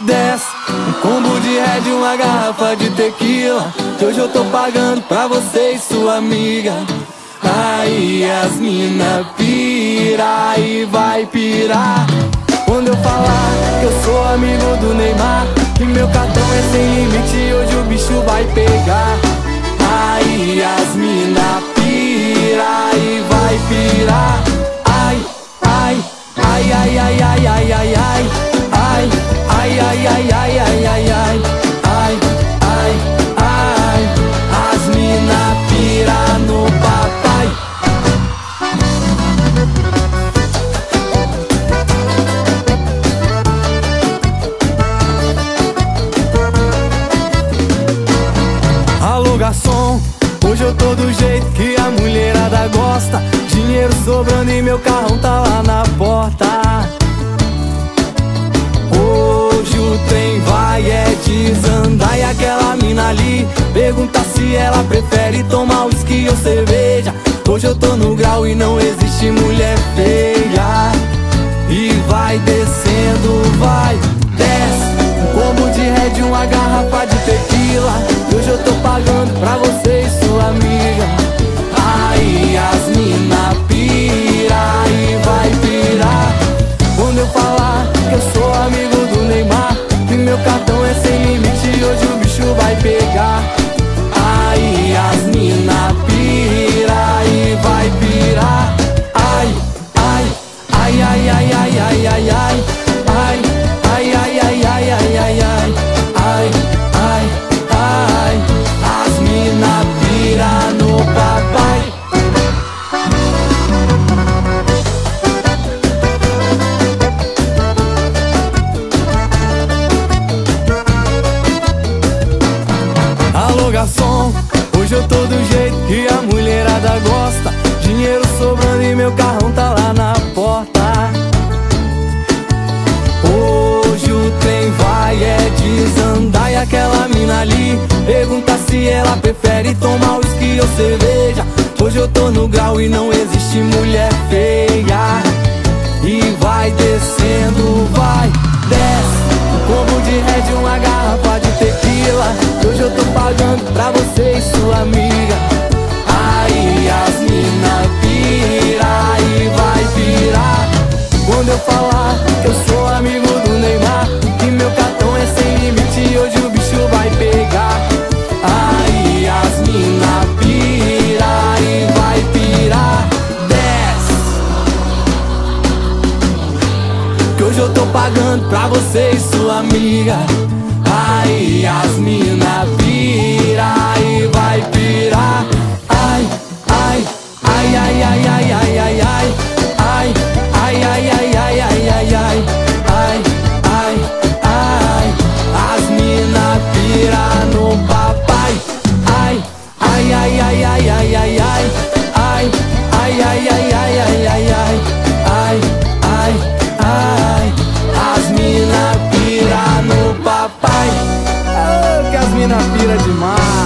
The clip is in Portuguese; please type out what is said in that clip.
Desce um combo de red, uma garrafa de tequila. Que hoje eu tô pagando pra você e sua amiga. Aí as mina pira e vai pirar. Quando eu falar que eu sou amigo do Neymar Que meu cartão é sem limite, hoje o bicho vai pegar. Aí as mina garçom, hoje eu tô do jeito que a mulherada gosta. Dinheiro sobrando e meu carrão tá lá na porta. Desandar. E aquela mina ali Pergunta se ela prefere tomar uísque ou cerveja. Hoje eu tô no grau e não existe mulher feia. E vai descendo, vai, desce. Um combo de red, uma garrafa de tequila Hoje eu tô pagando pra você e sua amiga Hoje eu tô do jeito que a mulherada gosta. Dinheiro sobrando e meu carrão tá lá na porta. Hoje o trem vai é desandar. E aquela mina ali Pergunta se ela prefere tomar uísque ou cerveja. Hoje eu tô no grau e não existe mulher você e sua amiga. Aí as mina pira e vai pirar Quando eu falar que eu sou amigo do Neymar Que meu cartão é sem limite hoje o bicho vai pegar. Aí as mina pira e vai pirar Que hoje eu tô pagando pra você e sua amiga. Aí as mina mina pira demais.